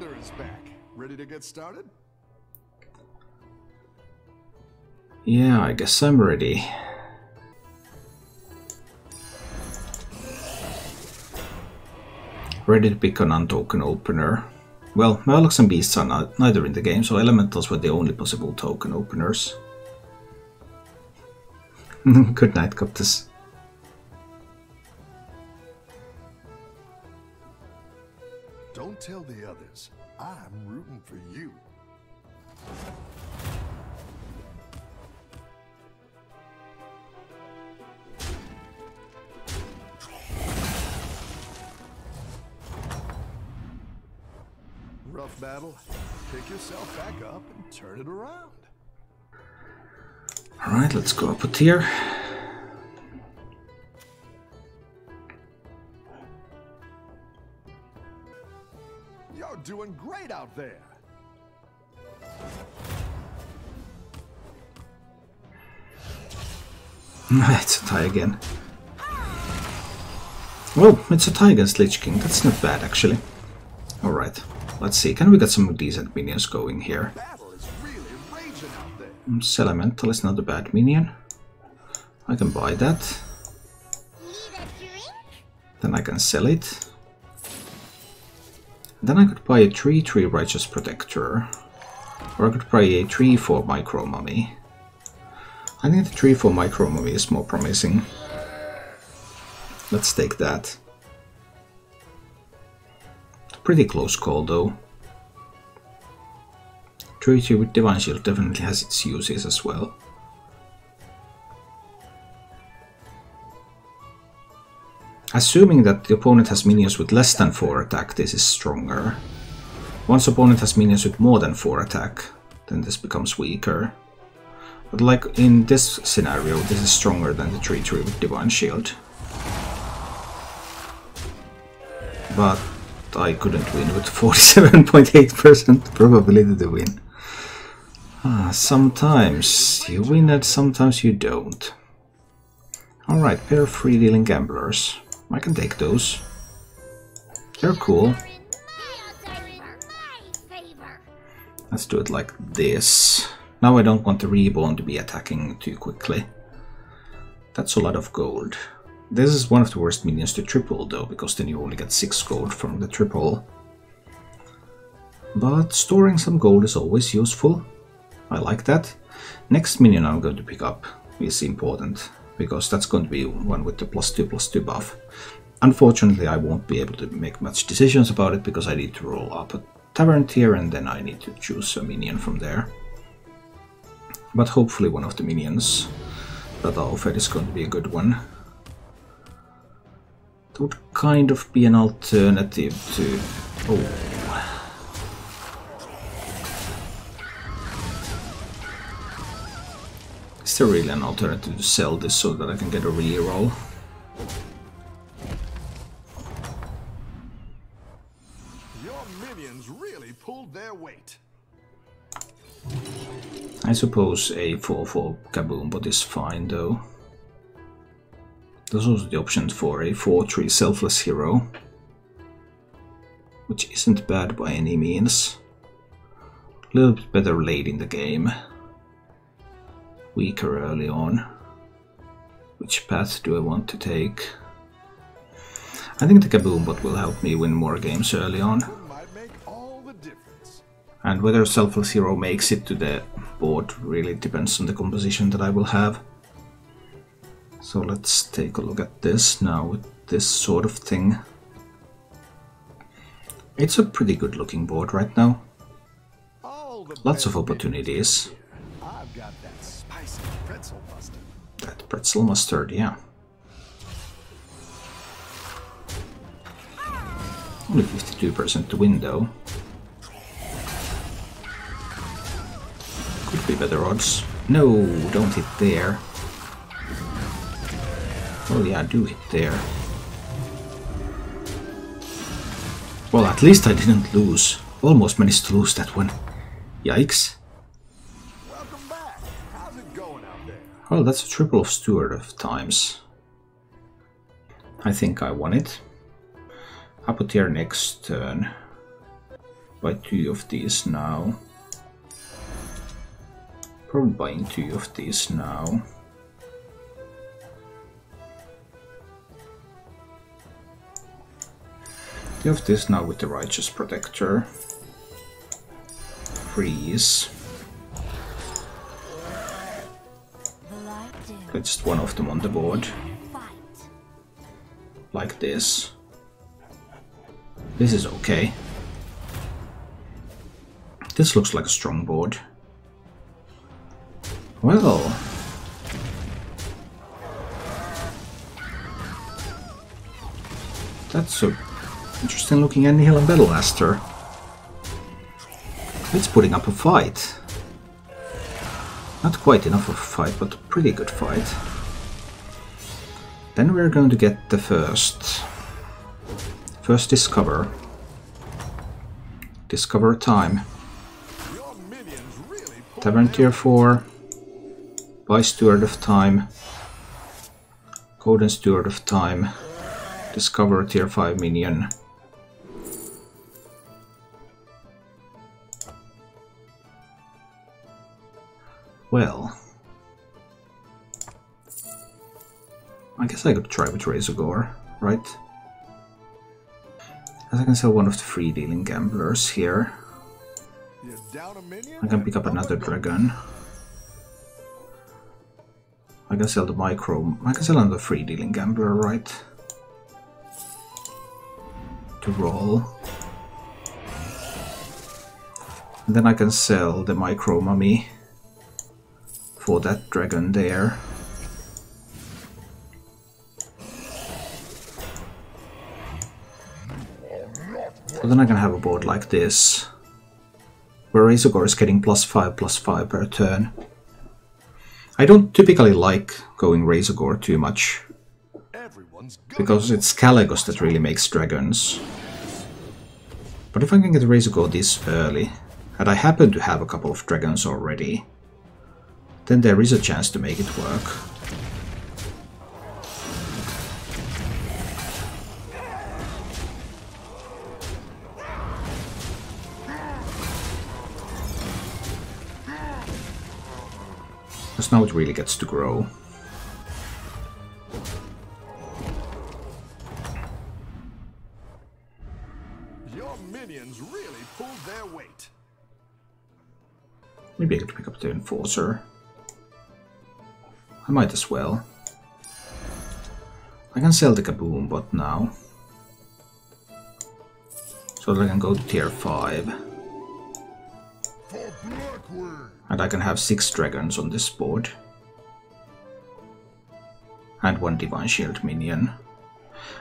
Thunder is back. Ready to get started? Yeah, I guess I'm ready. Ready to pick an untoken opener. Well, Murlocs and Beasts are not, neither in the game, so Elementals were the only possible token openers. Good night, Coptus. Don't tell the others. I'm rooting for you. Rough battle. Pick yourself back up and turn it around. Alright, let's go up a tier. Doing great out there. it's a tie again. Oh, it's a tie against Lich King. That's not bad, actually. Alright, let's see. Can we get some decent minions going here? Battle is really raging out there. Mm, Elemental is not a bad minion. I can buy that. Then I can sell it. Then I could buy a 3-3 Righteous Protector. Or I could buy a 3-4 Micro Mummy. I think the 3-4 Micro Mummy is more promising. Let's take that. Pretty close call though. 3-3 with Divine Shield definitely has its uses as well. Assuming that the opponent has minions with less than 4 attack, this is stronger. Once opponent has minions with more than 4 attack, then this becomes weaker. But like in this scenario, this is stronger than the 3-3 with Divine Shield. But I couldn't win with 47.8% probability to win. Ah, sometimes you win and sometimes you don't. Alright, pair of freedealing gamblers. I can take those. They're cool. Let's do it like this. Now I don't want the reborn to be attacking too quickly. That's a lot of gold. This is one of the worst minions to triple though, because then you only get 6 gold from the triple. But storing some gold is always useful. I like that. Next minion I'm going to pick up is important, because that's going to be one with the plus 2 plus 2 buff. Unfortunately I won't be able to make much decisions about it because I need to roll up a tavern tier and then I need to choose a minion from there. But hopefully one of the minions that are offered is going to be a good one. It would kind of be an alternative to... Oh. Is there really an alternative to sell this so that I can get a reroll? Your minions really pulled their weight. I suppose a 4-4 Kaboom bot is fine though. There's also the option for a 4-3 Selfless Hero. Which isn't bad by any means. A little bit better late in the game. Weaker early on. Which path do I want to take? I think the Kaboom bot will help me win more games early on. Might make all the difference. And whether Selfless Hero makes it to the board really depends on the composition that I will have. So let's take a look at this now with this sort of thing. It's a pretty good looking board right now. Lots of opportunities. That pretzel mustard, yeah. Only 52% to win though. Could be better odds. No, don't hit there. Oh yeah, do hit there. Well, at least I didn't lose. Almost managed to lose that one. Yikes. Well, that's a triple of Steward of times. I think I won it. Up a tier next turn. Buy two of these now. Probably buying two of these now. Two of this now with the Righteous Protector. Freeze. Just one of them on the board. Like this. This is okay. This looks like a strong board. Well... That's a interesting looking Annihilan Battlemaster. It's putting up a fight. Not quite enough of a fight, but a pretty good fight. Then we're going to get the first... First Discover. Discover time. Tavern Tier 4. By Steward of Time. Golden Steward of Time. Discover Tier 5 minion. Well... I guess I could try with Razorgore, right? As I can sell one of the free dealing gamblers here. I can pick up another dragon. I can sell the micro. I can sell another free dealing gambler, right? To roll. And then I can sell the micro mummy for that dragon there. So then I can have a board like this, where Razorgore is getting plus 5 plus 5 per turn. I don't typically like going Razorgore too much, because it's Kalecgos that really makes dragons. But if I can get Razorgore this early, and I happen to have a couple of dragons already, then there is a chance to make it work. Because now it really gets to grow. Your minions really pulled their weight. Maybe I could pick up the Enforcer. I might as well. I can sell the Kaboom bot now. So that I can go to tier 5. And I can have 6 dragons on this board. And one Divine Shield minion.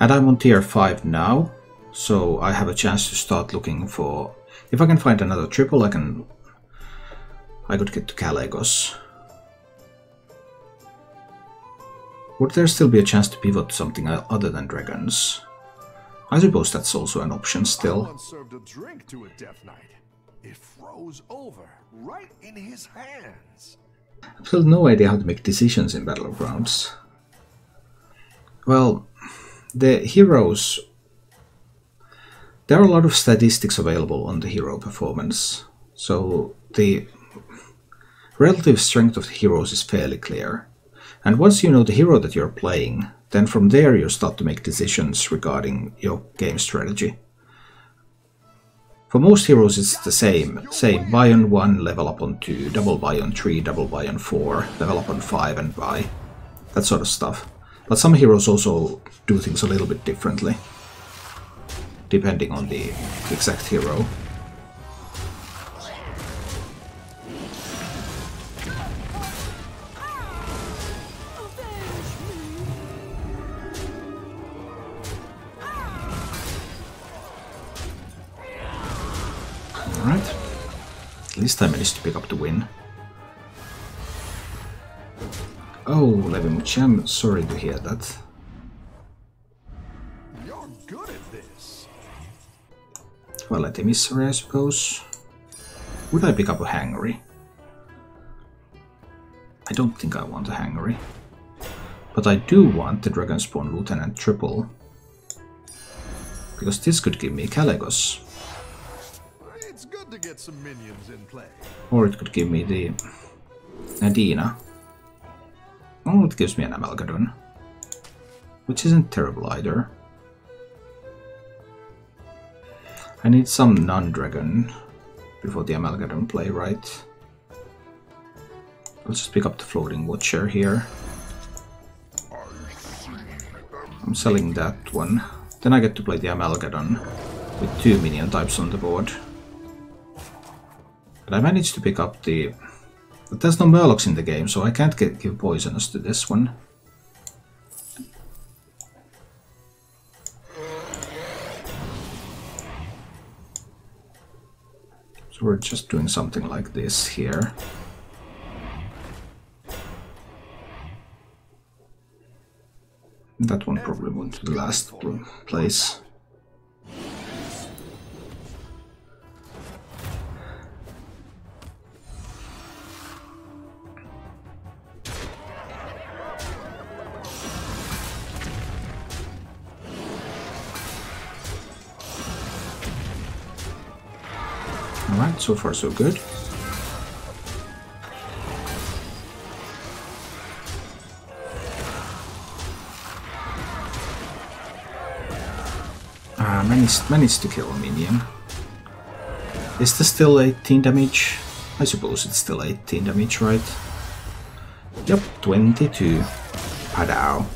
And I'm on tier 5 now, so I have a chance to start looking for... If I can find another triple, I can... I could get to Kalecgos. Would there still be a chance to pivot to something other than dragons? I suppose that's also an option still. Served a drink to a Death Knight. It froze over, right in his hands. I've still no idea how to make decisions in Battlegrounds. Well, the heroes... There are a lot of statistics available on the hero performance, so the relative strength of the heroes is fairly clear. And once you know the hero that you're playing, then from there you start to make decisions regarding your game strategy. For most heroes it's the same, say buy on 1, level up on 2, double buy on 3, double buy on 4, level up on 5 and buy. That sort of stuff. But some heroes also do things a little bit differently, depending on the exact hero. 10 to pick up the win. Oh, Levimuch, I'm sorry to hear that. You're good at this. Well, let him misery, I suppose. Would I pick up a Hangry? I don't think I want a Hangry. But I do want the Dragonspawn Lieutenant Triple. Because this could give me Kalecgos some minions in play. Or it could give me the Nadina. Oh, it gives me an Amalgadon. Which isn't terrible either. I need some non-dragon before the Amalgadon play, right? I'll just pick up the Floating Watcher here. I'm selling that one. Then I get to play the Amalgadon with two minion types on the board. But I managed to pick up the... But there's no Murlocs in the game, so I can't get, give Poisonous to this one. So we're just doing something like this here. That one probably went to the last place. So far so good. Ah, managed, managed to kill a minion. Is this still 18 damage? I suppose it's still 18 damage, right? Yep, 22. Padow.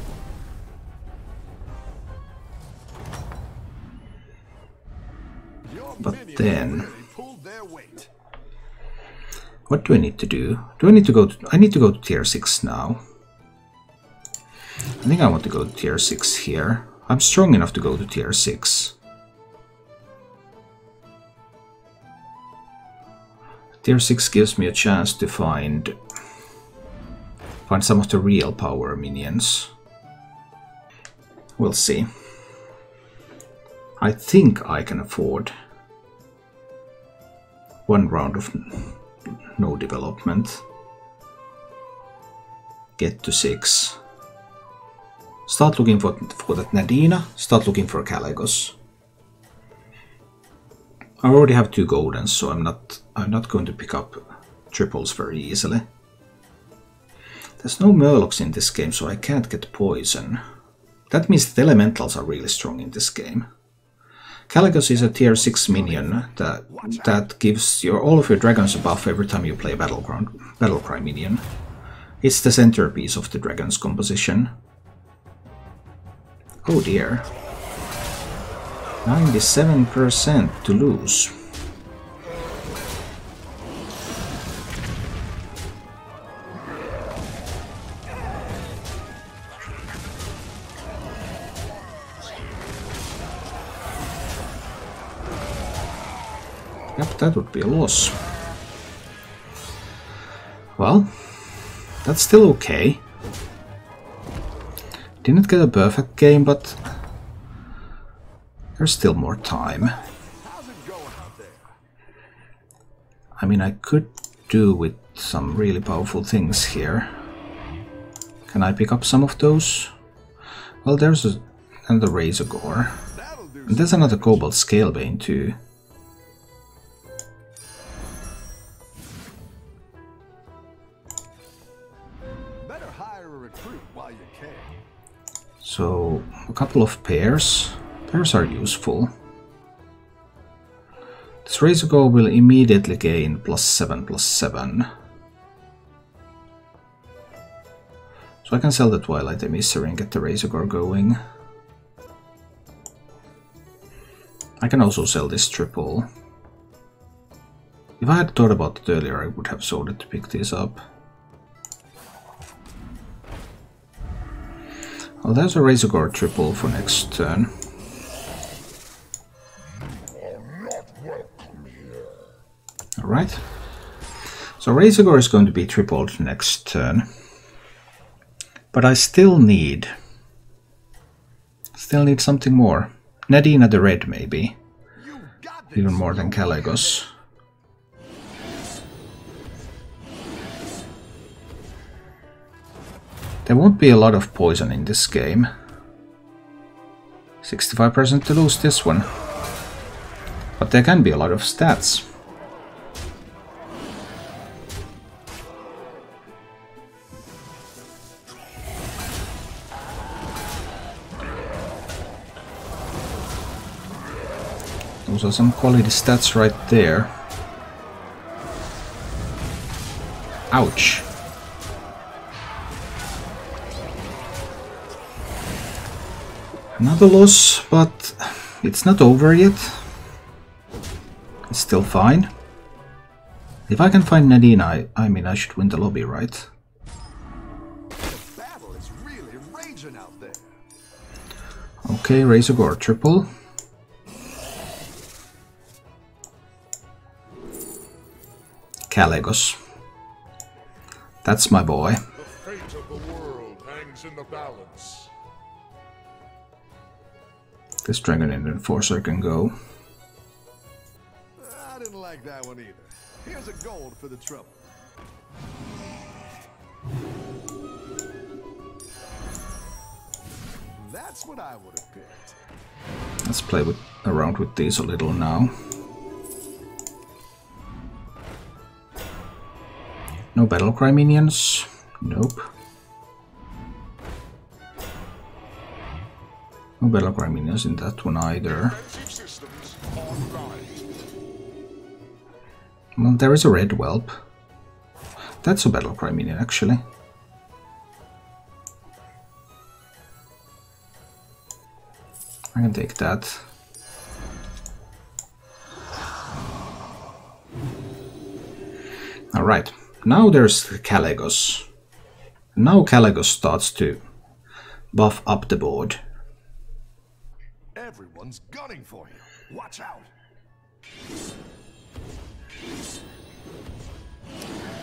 But then- What do I need to do? Do I need to go to... I need to go to tier 6 now. I think I want to go to tier 6 here. I'm strong enough to go to tier 6. Tier 6 gives me a chance to find... Find some of the real power minions. We'll see. I think I can afford one round of no development. Get to 6. Start looking for, for that Nadina, start looking for Kalecgos. I already have two goldens, so I'm not I'm not going to pick up triples very easily. There's no Murlocs in this game, so I can't get poison. That means the elementals are really strong in this game. Kalecgos is a tier 6 minion that that gives your all of your dragons a buff every time you play Battleground Battlecry minion. It's the centerpiece of the dragon's composition. Oh dear. 97% to lose. Yep, that would be a loss. Well, that's still okay. Didn't get a perfect game, but there's still more time. I mean, I could do with some really powerful things here. Can I pick up some of those? Well, there's a, another Razorgore. And there's another Cobalt Scalebane too. So, a couple of pairs. Pairs are useful. This Razorgore will immediately gain plus 7 plus 7. So I can sell the Twilight Emissary and get the Razorgore going. I can also sell this triple. If I had thought about it earlier, I would have sold it to pick this up. Oh, there's a Razorgore triple for next turn. Alright. So Razorgore is going to be tripled next turn. But I still need... Still need something more. Nadina the Red, maybe. You got this. Even more than Kalecgos. There won't be a lot of poison in this game. 65% to lose this one. But there can be a lot of stats. Those are some quality stats right there. Ouch. Another loss, but it's not over yet. It's still fine. If I can find Nadina, I, I mean, I should win the lobby, right? Okay, Razorgore triple. Kalecgos. That's my boy. This Drakonid Enforcer can go. I didn't like that one either. Here's a gold for the trouble. That's what I would have picked. Let's play with around with these a little now. No Battlecry minions. Nope. Minions in that one either. Well, there is a red whelp. That's a Battlecry minion, actually. I can take that. Alright, now there's Kalecgos. Now Kalecgos starts to buff up the board. Everyone's gunning for you. Watch out.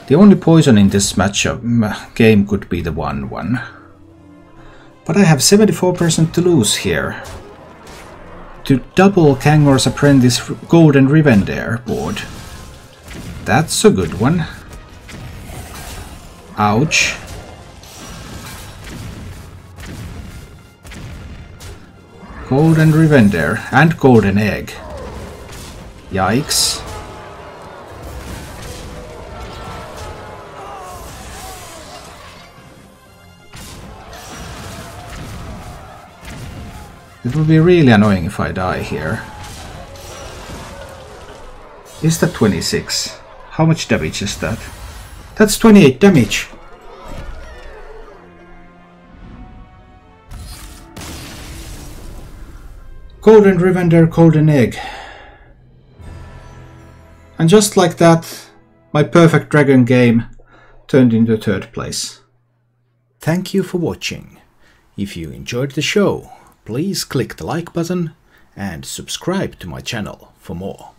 The only poison in this matchup mm, game could be the 1-1. But I have 74% to lose here. To double Kangor's Apprentice Golden Rivendare board. That's a good one. Ouch. Golden Rivendare and Golden Egg. Yikes. It will be really annoying if I die here. Is that 26? How much damage is that? That's 28 damage! Golden Rivendare, Golden Egg. And just like that, my perfect dragon game turned into third place. Thank you for watching. If you enjoyed the show, please click the like button and subscribe to my channel for more.